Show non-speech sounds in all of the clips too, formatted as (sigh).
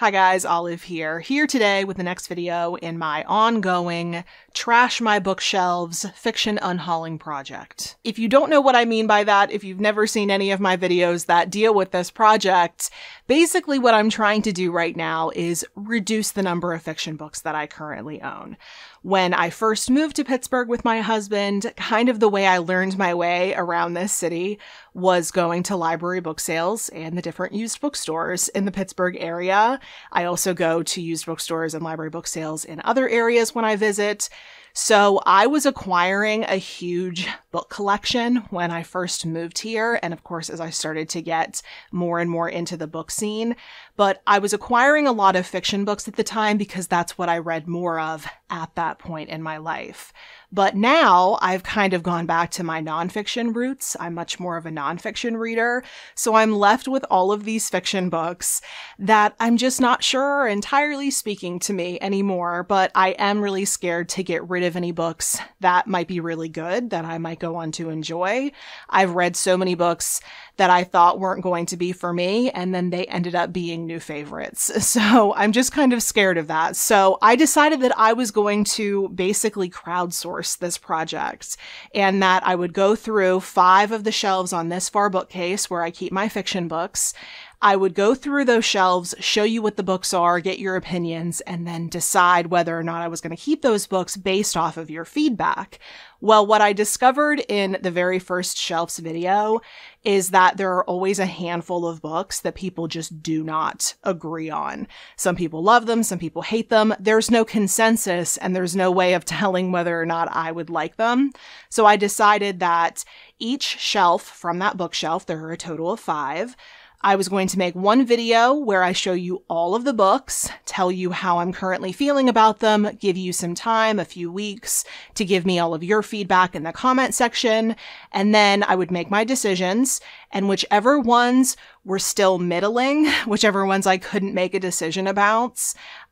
Hi guys, Olive here. Here today with the next video in my ongoing Trash My Bookshelves fiction unhauling project. If you don't know what I mean by that, if you've never seen any of my videos that deal with this project, basically what I'm trying to do right now is reduce the number of fiction books that I currently own. When I first moved to Pittsburgh with my husband, kind of the way I learned my way around this city was going to library book sales and the different used bookstores in the Pittsburgh area. I also go to used bookstores and library book sales in other areas when I visit. So I was acquiring a huge book collection when I first moved here. And of course, as I started to get more and more into the book scene, but I was acquiring a lot of fiction books at the time because that's what I read more of at that point in my life. But now I've kind of gone back to my nonfiction roots. I'm much more of a nonfiction reader. So I'm left with all of these fiction books that I'm just not sure are entirely speaking to me anymore. But I am really scared to get rid of any books that might be really good that I might go on to enjoy. I've read so many books that I thought weren't going to be for me, and then they ended up being new favorites. (laughs) So I'm just kind of scared of that. So I decided that I was going to basically crowdsource this project and that I would go through five of the shelves on this far bookcase where I keep my fiction books. I would go through those shelves, show you what the books are, get your opinions, and then decide whether or not I was going to keep those books based off of your feedback. Well, what I discovered in the very first shelves video is that there are always a handful of books that people just do not agree on. Some people love them, some people hate them. There's no consensus and there's no way of (laughs) telling whether or not I would like them. So I decided that each shelf from that bookshelf, there are a total of five, I was going to make one video where I show you all of the books, tell you how I'm currently feeling about them, give you some time, a few weeks, to give me all of your feedback in the comment section, and then I would make my decisions, and whichever ones were still middling, (laughs) whichever ones I couldn't make a decision about,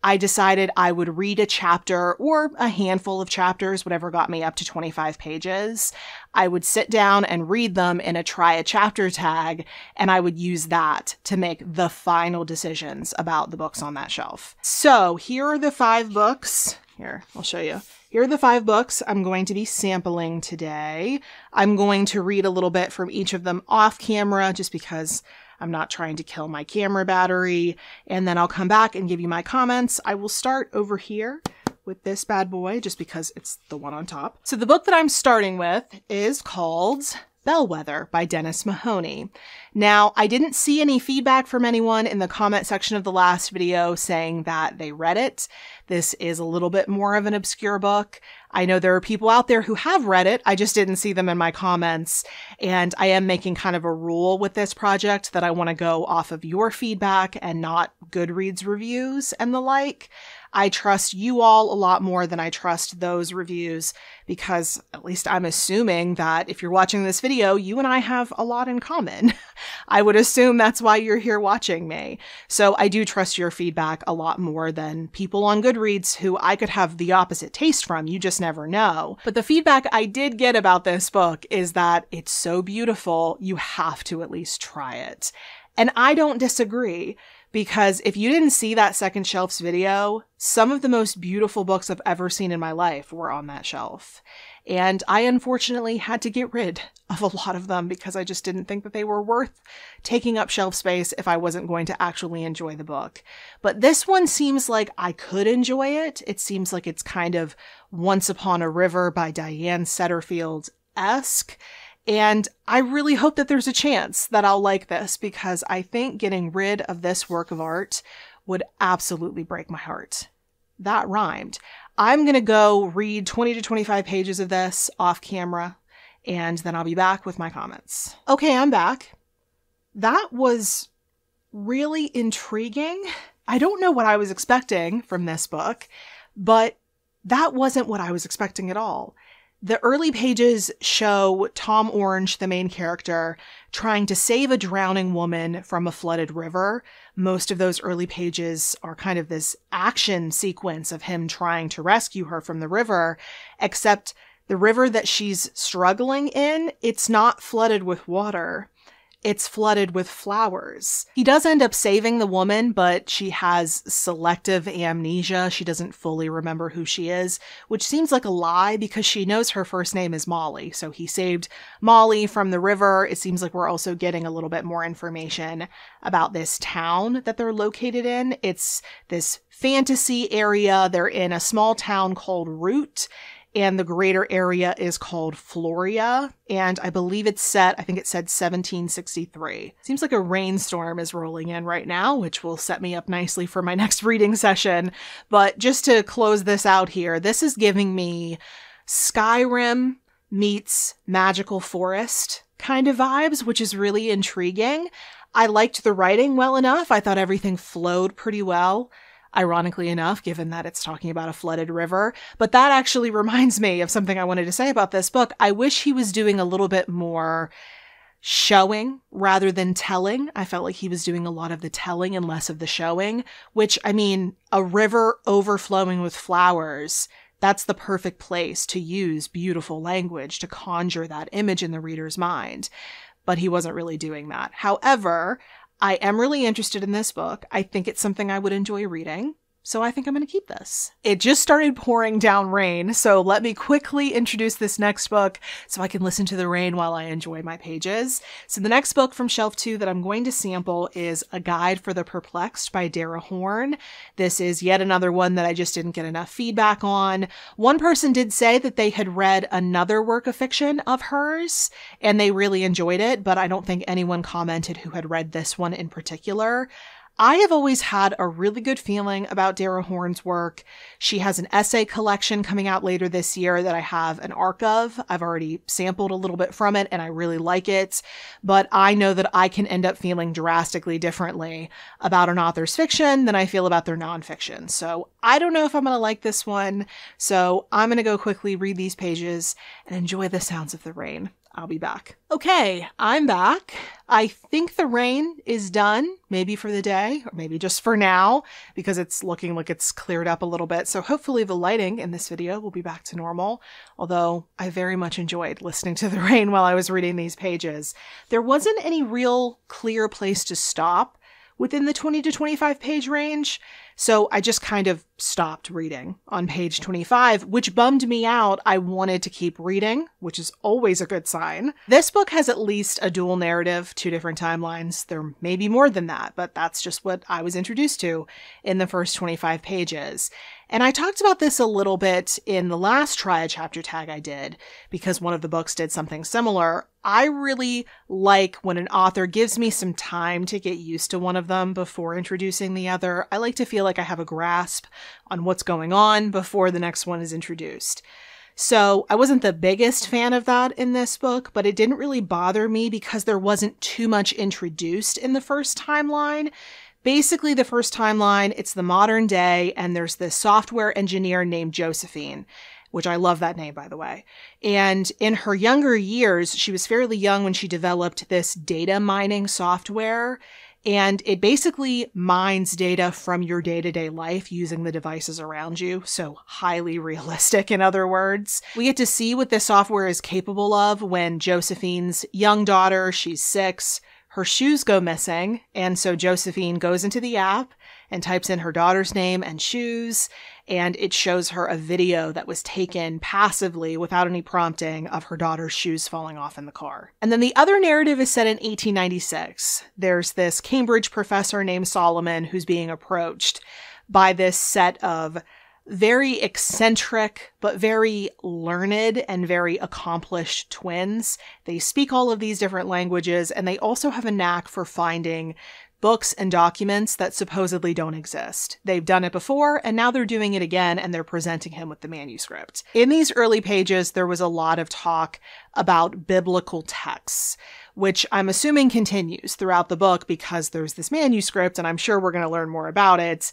I decided I would read a chapter or a handful of chapters, whatever got me up to 25 pages. I would sit down and read them in a try a chapter tag, and I would use that to make the final decisions about the books on that shelf. So here are the five books. Here, I'll show you. Here are the five books I'm going to be sampling today. I'm going to read a little bit from each of them off camera just because I'm not trying to kill my camera battery. And then I'll come back and give you my comments. I will start over here with this bad boy just because it's the one on top. So the book that I'm starting with is called Bell Weather by Dennis Mahoney. Now, I didn't see any feedback from anyone in the comment section of the last video saying that they read it. This is a little bit more of an obscure book. I know there are people out there who have read it. I just didn't see them in my comments. And I am making kind of a rule with this project that I want to go off of your feedback and not Goodreads reviews and the like. I trust you all a lot more than I trust those reviews because at least I'm assuming that if you're watching this video, you and I have a lot in common. (laughs) I would assume that's why you're here watching me. So I do trust your feedback a lot more than people on Goodreads who I could have the opposite taste from. You just never know. But the feedback I did get about this book is that it's so beautiful, you have to at least try it. And I don't disagree because if you didn't see that second shelf's video, some of the most beautiful books I've ever seen in my life were on that shelf. And I unfortunately had to get rid of a lot of them because I just didn't think that they were worth taking up shelf space if I wasn't going to actually enjoy the book. But this one seems like I could enjoy it. It seems like it's kind of Once Upon a River by Diane Setterfield esque. And I really hope that there's a chance that I'll like this because I think getting rid of this work of art would absolutely break my heart. That rhymed. I'm going to go read 20 to 25 pages of this off camera and then I'll be back with my comments. Okay, I'm back. That was really intriguing. I don't know what I was expecting from this book, but that wasn't what I was expecting at all. The early pages show Tom Orange, the main character, trying to save a drowning woman from a flooded river. Most of those early pages are kind of this action sequence of him trying to rescue her from the river, except the river that she's struggling in, it's not flooded with water. It's flooded with flowers. He does end up saving the woman, but she has selective amnesia. She doesn't fully remember who she is, which seems like a lie because she knows her first name is Molly. So he saved Molly from the river. It seems like we're also getting a little bit more information about this town that they're located in. It's this fantasy area. They're in a small town called Root and the greater area is called Floria, and I believe it's set, I think it said 1763. Seems like a rainstorm is rolling in right now, which will set me up nicely for my (laughs) next reading session. But just to close this out here, this is giving me Skyrim meets Magical Forest kind of vibes, which is really intriguing. I liked the writing well enough. I thought everything flowed pretty well ironically enough, given that it's talking about a flooded river. But that actually (laughs) reminds me of something I wanted to say about this book. I wish he was doing a little bit more showing rather than telling. I felt like he was doing a lot of the telling and less of the showing, which I mean, a river overflowing with flowers. That's the perfect place to use beautiful language to conjure that image in the reader's mind. But he wasn't really doing that. However, I am really interested in this book. I think it's something I would enjoy reading. So I think I'm going to keep this. It just started pouring down rain, so let me quickly introduce this next book so I can listen to the rain while I enjoy my pages. So the next book from shelf two that I'm going to sample is A Guide for the Perplexed by Dara Horn. This is yet another one that I just didn't get enough feedback on. One person did say that they had read another work of fiction of hers and they really enjoyed it, but I don't think anyone commented who had read this one in particular. I have always had a really good feeling about Dara Horn's work. She has an essay collection coming out later this year that I have an arc of. I've already sampled a little bit from it and I really like it, but I know that I can end up feeling drastically differently about an author's fiction than I feel about their nonfiction. So I don't know if I'm going to like this one. So I'm going to go quickly read these pages and enjoy the sounds of the rain. I'll be back. Okay, I'm back. I think the rain is done, maybe for the day, or maybe just for now, because it's looking like it's cleared up a little bit. So hopefully the lighting in this video will be back to normal, although I very much enjoyed listening to the (laughs) rain while I was reading these pages. There wasn't any real clear place to stop within the 20 to 25 page range. So I just kind of stopped reading on page 25, which bummed me out. I wanted to keep reading, which is always a good sign. This book has at least a dual narrative, two different timelines. There may be more than that, but that's just what I was introduced to in the first 25 pages. And I talked about this a little bit in the last Try a Chapter tag I did, because one of the books did something similar. I really like when an author gives me some time to get used to one of them before introducing the other. I like to feel like I have a grasp on what's going on before the next one is introduced. So I wasn't the biggest fan of that in this book, but it didn't really bother me because there wasn't too much introduced in the first timeline. Basically, the first timeline, it's the modern day, and there's this software engineer named Josephine, which I love that name, by the way. And in her younger years, she was fairly young when she developed this data mining software. And it basically mines data from your day to day life using the devices around you. So, highly (laughs) realistic, in other words. We get to see what this software is capable of when Josephine's young daughter, she's six, her shoes go missing. And so Josephine goes into the app and types in her daughter's name and shoes. And it shows her a video that was taken passively without any prompting of her daughter's shoes falling off in the car. And then the other narrative is set in 1896. There's this Cambridge professor named Solomon who's being approached by this set of very eccentric, but very learned and very accomplished twins. They speak all of these different languages, and they also have a knack for finding books and documents that supposedly don't exist. They've done it before, and now they're doing it again, and they're presenting him with the manuscript. In these early pages, there was a lot of talk about biblical texts which I'm assuming continues throughout the book because there's this manuscript and I'm sure we're going to learn more about it.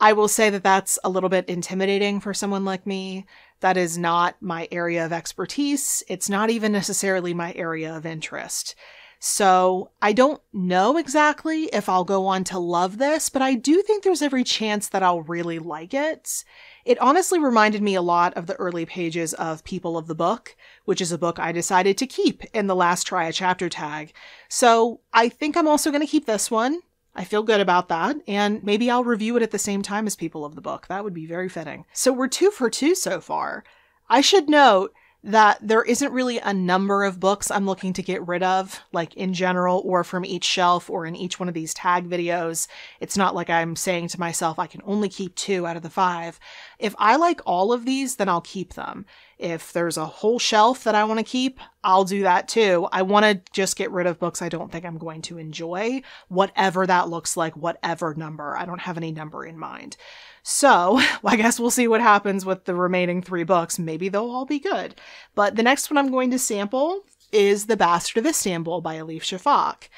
I will say that that's a little bit intimidating for someone like me. That is not my area of expertise. It's not even necessarily my area of interest. So I don't know exactly if I'll go on to love this, but I do think there's every chance that I'll really like it. It honestly reminded me a lot of the early pages of People of the Book, which is a book I decided to keep in the last try a chapter tag. So I think I'm also going to keep this one. I feel good about that, and maybe I'll review it at the same time as People of the Book. That would be very fitting. So we're two for two so far. I should note that there isn't really a number of books I'm looking to get rid of, like in general, or from each shelf, or in each one of these tag videos. It's not like I'm saying to myself, I can only keep two out of the five. If I like all of these, then I'll keep them. If there's a whole shelf that I want to keep, I'll do that too. I want to just get rid of books I don't think I'm going to enjoy, whatever that looks like, whatever number. I don't have any number in mind. So, well, (laughs) I guess we'll see what happens with the remaining three books. Maybe they'll all be good. But the next one I'm going to sample is The Bastard of Istanbul by Elif Shafak.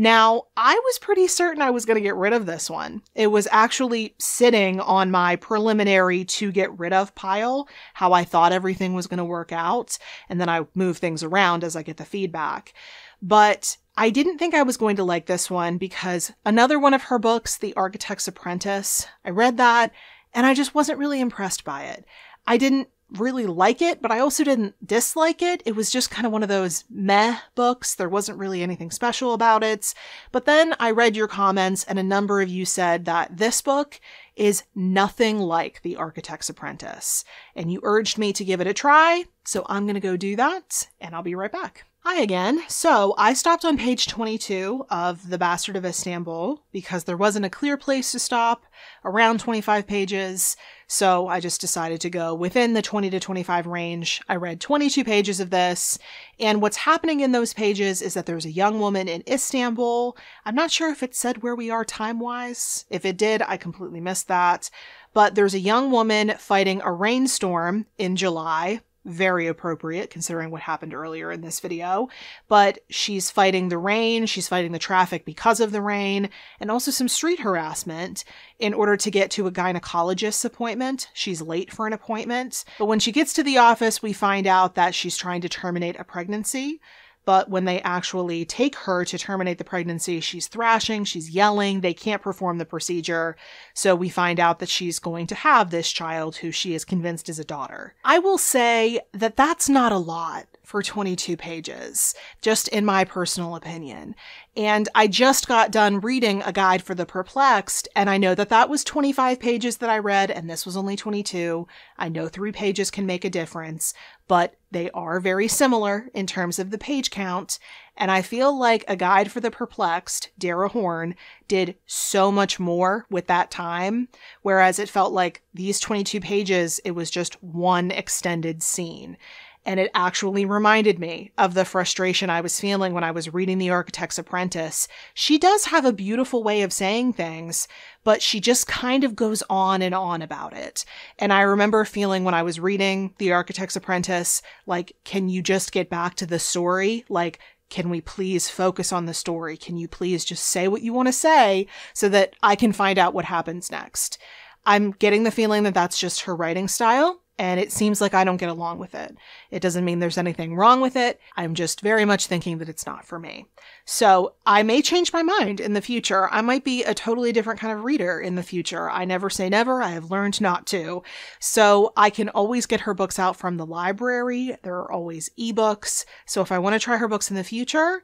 Now, I was pretty certain I was going to get rid of this one. It was actually sitting on my preliminary to get rid of pile, how I thought everything was going to work out, and then I move things around as I get the feedback. But I didn't think I was going to like this one because another one of her books, The Architect's Apprentice, I read that and I just wasn't really impressed by it. I didn't really like it, but I also didn't dislike it. It was just kind of one of those meh books. There wasn't really anything special about it. But then I read your comments, and a number of you said that this book is nothing like The Architect's Apprentice. And you urged me to give it a try, so I'm going to go do that, and I'll be right back. Hi again. So I stopped on page 22 of The Bastard of Istanbul because there wasn't a clear place to stop around 25 pages. So I just decided to go within the 20 to 25 range. I read 22 pages of this. And what's happening in those pages is that there's a young woman in Istanbul. I'm not sure if it said where we are time wise. If it did, I completely missed that. But there's a young woman fighting a rainstorm in July very appropriate considering what happened earlier in this video. But she's fighting the rain, she's fighting the traffic because of the rain, and also some street harassment in order to get to a gynecologist's appointment. She's late for an appointment. But when she gets to the office, we find out that she's trying to terminate a pregnancy. But when they actually take her to terminate the pregnancy, she's thrashing, she's yelling, they can't perform the procedure. So we find out that she's going to have this child who she is convinced is a daughter. I will say that that's not a lot for 22 pages, just in my personal opinion. And I just got done reading A Guide for the Perplexed, and I know that that was 25 pages that I read, and this was only 22. I know three pages can make a difference, but they are very similar in terms of the page count. And I feel like A Guide for the Perplexed, Dara Horn, did so much more with that time, whereas it felt like these 22 pages, it was just one extended scene and it actually reminded me of the frustration I was feeling when I was reading The Architect's Apprentice. She does have a beautiful way of saying things, but she just kind of goes on and on about it. And I remember feeling when I was reading The Architect's Apprentice, like, can you just get back to the story? Like, can we please focus on the story? Can you please just say what you want to say so that I can find out what happens next? I'm getting the feeling that that's just her writing style and it seems like I don't get along with it. It doesn't mean there's anything wrong with it. I'm just very much thinking that it's not for me. So I may change my mind in the future. I might be a totally different kind of reader in the future. I never say never. I have learned not to. So I can always get her books out from the library. There are always ebooks. So if I want to try her books in the future,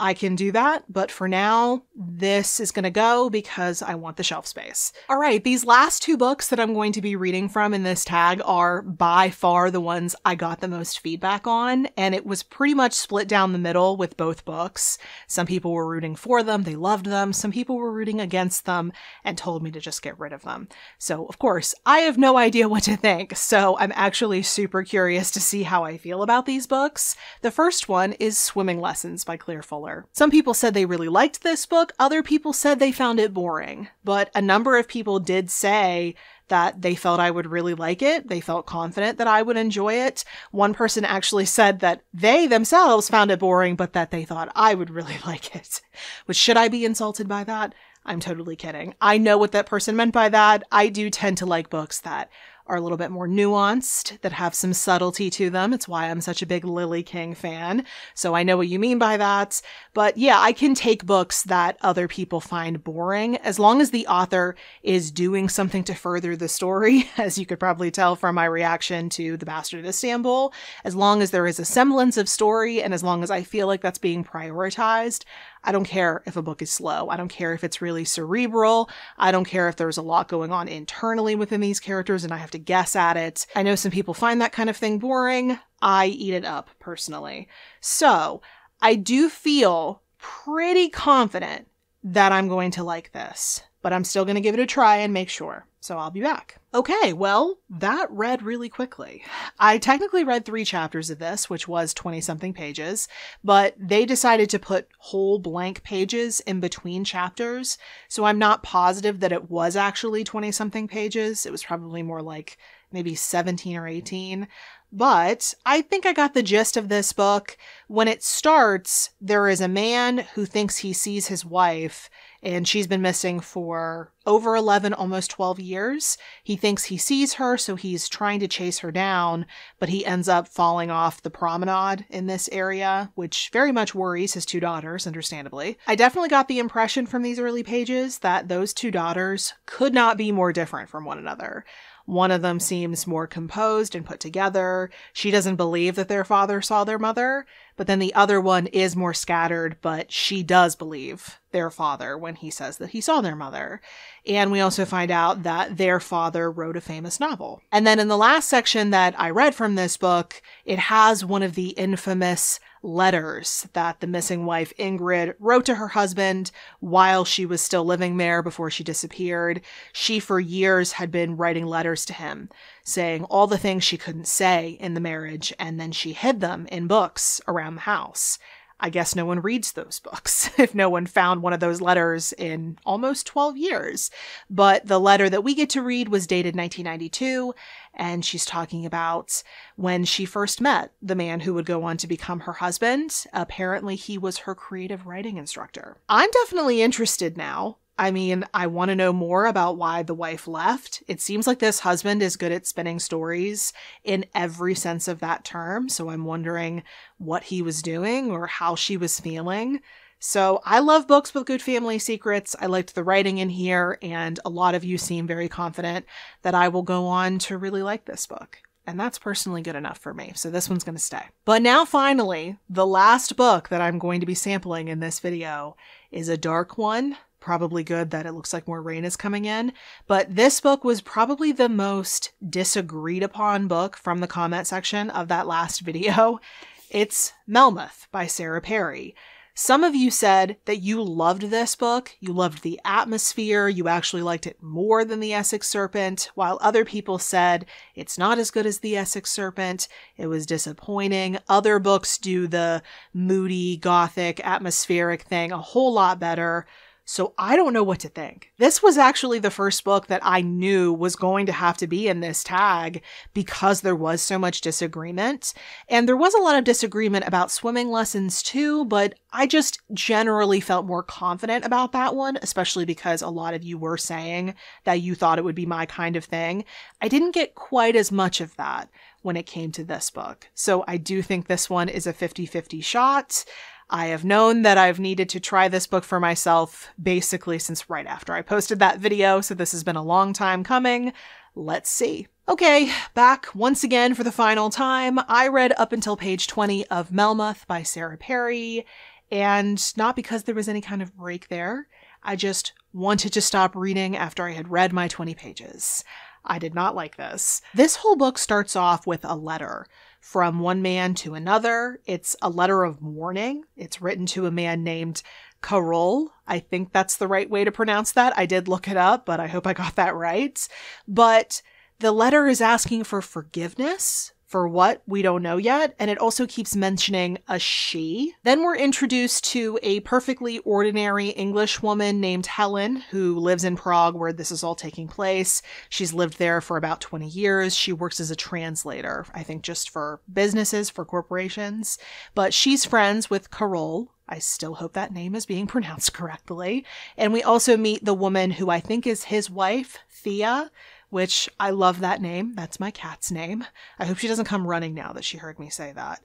I can do that, but for now, this is going to go because I want the shelf space. All right, these last two books that I'm going to be reading from in this tag are by far the ones I got the most feedback on, and it was pretty much split down the middle with both books. Some people were rooting for them, they loved them. Some people were rooting against them and told me to just get rid of them. So, of course, I have no idea what to think, so I'm actually super curious to see how I feel about these books. The first one is Swimming Lessons by Claire Fuller. Some people said they really liked this book, other people said they found it boring, but a number of people did say that they felt I would really like it. They felt confident that I would enjoy it. One person actually said that they themselves found it boring, but that they thought I would really (laughs) like it. Which should I be insulted by that? I'm totally kidding. I know what that person meant by that. I do tend to like books that are a little bit more nuanced, that have some subtlety to them. It's why I'm such a big Lily King fan. So I know what you mean by that. But yeah, I can take books that other people find boring as long as the author is doing something to further the story, (laughs) as you could probably tell from my reaction to The Bastard of Istanbul. As long as there is a semblance of story and as long as I feel like that's being prioritized, I don't care if a book is slow. I don't care if it's really cerebral. I don't care if there's a lot going on internally within these characters and I have to guess at it. I know some people find that kind of thing boring. I eat it up personally. So I do feel pretty confident that I'm going to like this, but I'm still going to give it a try and make sure. So I'll be back. Okay, well, that read really quickly. I technically read three chapters of this, which was 20 something pages, but they decided to put whole blank pages in between chapters. So I'm not positive that it was actually 20 something pages. It was probably more like maybe 17 or 18. But I think I got the gist of this book. When it starts, there is a man who thinks he sees his wife and she's been missing for over 11, almost 12 years. He thinks he sees her, so he's trying to chase her down, but he ends up falling off the promenade in this area, which very much worries his two daughters, understandably. I definitely got the impression from these early pages that those two daughters could not be more different from one another. One of them seems more composed and put together. She doesn't believe that their father saw their mother, but then the other one is more scattered, but she does believe their father when he says that he saw their mother. And we also find out that their father wrote a famous novel. And then in the last section that I read from this book, it has one of the infamous letters that the missing wife Ingrid wrote to her husband while she was still living there before she disappeared. She, for years, had been writing letters to him, saying all the things she couldn't say in the marriage, and then she hid them in books around the house. I guess no one reads those books (laughs) if no one found one of those letters in almost 12 years. But the letter that we get to read was dated 1992, and she's talking about when she first met the man who would go on to become her husband. Apparently, he was her creative writing instructor. I'm definitely interested now. I mean, I want to know more about why the wife left. It seems like this husband is good at spinning stories in every sense of that term. So I'm wondering what he was doing or how she was feeling. So I love books with good family secrets. I liked the writing in here, and a lot of you seem very confident that I will go on to really like this book. And that's personally good enough for me. So this one's going to stay. But now finally, the last book that I'm going to be sampling in this video is a dark one. Probably good that it looks like more rain is coming in. But this book was probably the most disagreed upon book from the comment section of that last video. (laughs) It's Melmoth by Sarah Perry. Some of you said that you loved this book, you loved the atmosphere, you actually liked it more than The Essex Serpent, while other people said it's not as good as The Essex Serpent, it was disappointing. Other books do the moody, gothic, atmospheric thing a whole lot better. So I don't know what to think. This was actually the first book that I knew was going to have to be in this tag because there was so much disagreement. And there was a lot of disagreement about swimming lessons too, but I just generally felt more confident about that one, especially because a lot of you were saying that you thought it would be my kind of thing. I didn't get quite as much of that when it came to this book. So I do think this one is a 50 50 shot. I have known that I've needed to try this book for myself basically since right after I posted that video, so this has been a long time coming. Let's see. Okay, back once again for the final time. I read up until page 20 of Melmoth by Sarah Perry, and not because there was any kind of break there. I just wanted to stop reading after I had read my 20 pages. I did not like this. This whole book starts off with a letter from one man to another. It's a letter of warning. It's written to a man named Karel. I think that's the right way to pronounce that. I did look it up, but I hope I got that right. But the letter is asking for forgiveness for what we don't know yet, and it also keeps mentioning a she. Then we're introduced to a perfectly ordinary English woman named Helen who lives in Prague where this is all taking place. She's lived there for about 20 years. She works as a translator, I think just for businesses, for corporations, but she's friends with Karel, I still hope that name is being (laughs) pronounced correctly. And we also meet the woman who I think is his wife, Thea, which I love that name. That's my cat's name. I hope she doesn't come running now that she heard me say that.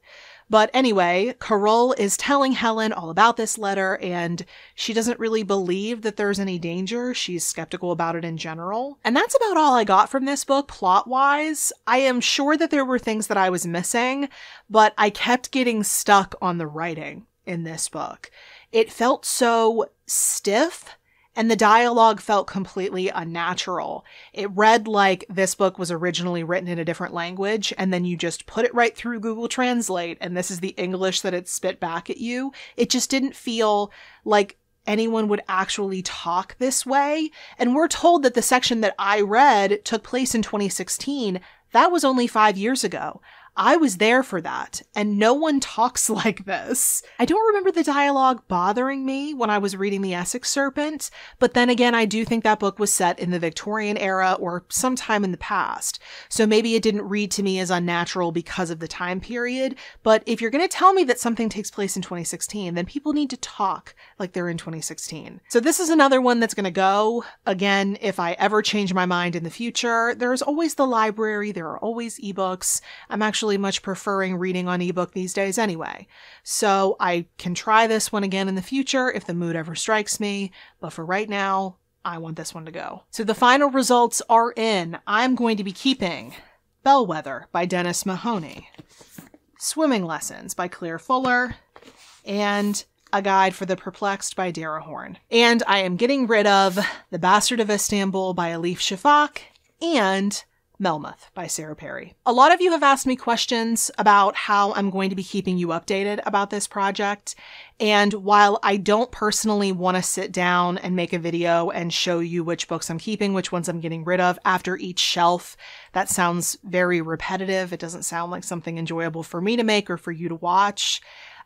But anyway, Karel is telling Helen all about this letter, and she doesn't really believe that there's any danger. She's skeptical about it in general. And that's about all I got from this book plot wise. I am sure that there were things that I was missing, but I kept getting stuck on the writing in this book. It felt so stiff and the dialogue felt completely unnatural. It read like this book was originally written in a different language, and then you just put it right through Google Translate, and this is the English that it spit back at you. It just didn't feel like anyone would actually talk this way. And we're told that the section that I read took place in 2016. That was only five years ago. I was there for that, and no one talks (laughs) like this. I don't remember the dialogue bothering me when I was reading The Essex Serpent, but then again, I do think that book was set in the Victorian era or sometime in the past, so maybe it didn't read to me as unnatural because of the time period. But if you're going to tell me that something takes place in 2016, then people need to talk like they're in 2016. So this is another one that's going to go. Again, if I ever change my mind in the future, there's always the library, there are always ebooks. I'm actually actually much preferring reading on ebook these days anyway. So I can try this one again in the future if the mood ever strikes me, but for right now, I want this one to go. So the final results are in. I'm going to be keeping Bell Weather by Dennis Mahoney, Swimming Lessons by Claire Fuller, and a Guide for the Perplexed by Dara Horn. And I am getting rid of The Bastard of Istanbul by Elif Shafak and Melmoth by Sarah Perry. A lot of you have asked me questions about how I'm going to be keeping you updated about this project. And while I don't personally want to sit down and make a video and show you which books I'm keeping, which ones I'm getting rid of after each shelf, that sounds very repetitive. It doesn't sound like something enjoyable for me to make or for you to watch.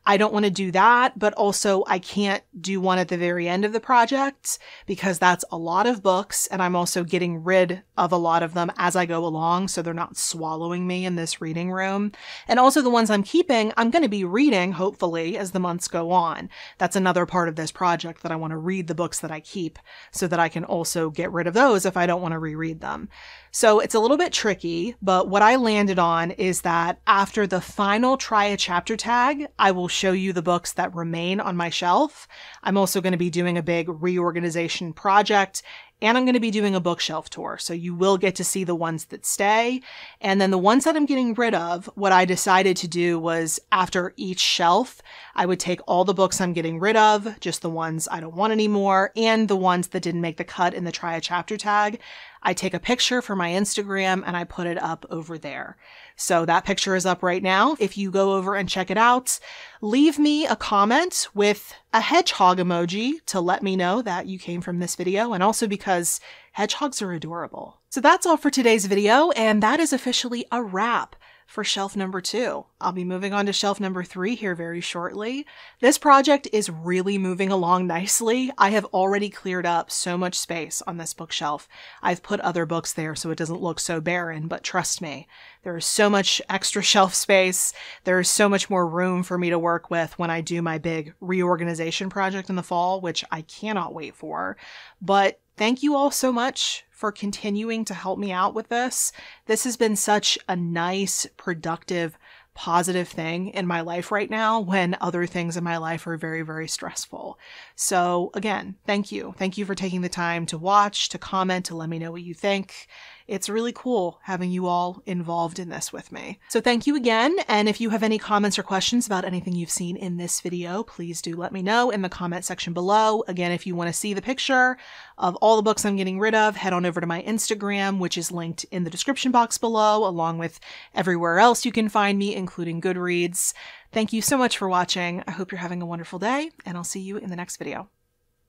I don't want to do that, but also I can't do one at the very end of the project because that's a lot of books and I'm also getting rid of a lot of them as I go along so they're not swallowing me in this reading room. And also the ones I'm keeping, I'm going to be reading hopefully as the months go on. That's another part of this project that I want to read the books that I keep so that I can also get rid of those if I don't want to reread them. So it's a little bit tricky, but what I landed on is that after the final try a chapter tag, I will show you the books that remain on my shelf. I'm also going to be doing a big reorganization project and I'm going to be doing a bookshelf tour. So you will get to see the ones that stay. And then the ones that I'm getting rid of, what I decided to do was after each shelf, I would take all the books I'm getting rid of, just the ones I don't want anymore, and the ones that didn't make the cut in the try a chapter tag. I take a picture for my Instagram and I put it up over there. So that picture is up right now. If you go over and check it out, leave me a comment with a hedgehog emoji to let me know that you came from this video and also because hedgehogs are adorable. So that's all for today's video and that is officially a wrap for shelf number two. I'll be moving on to shelf number three here very shortly. This project is really moving along (laughs) nicely. I have already cleared up so much space on this bookshelf. I've put other books there so it doesn't look so barren, but trust me, there is so much extra (laughs) shelf space. There is so much more room for me to work with when I do my big reorganization project in the fall, which I cannot wait for. But thank you all so much for continuing to help me out with this. This has been such a nice, productive, positive thing in my life right now when other things in my life are very, very stressful. So again, thank you. Thank you for taking the time to watch, to comment, to let me know what you think. It's really cool having you all involved in this with me. So thank you again. And if you have any comments or questions about anything you've seen in this video, please do let me know in the comment section below. Again, if you want to see the picture of all the books I'm getting rid of, head on over to my Instagram, which is linked in the description box below, along with everywhere else you can find me, including Goodreads. Thank you so much for watching. I hope you're having a wonderful day, and I'll see you in the next video.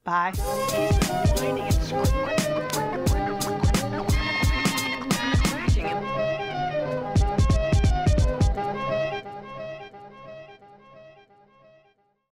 Bye.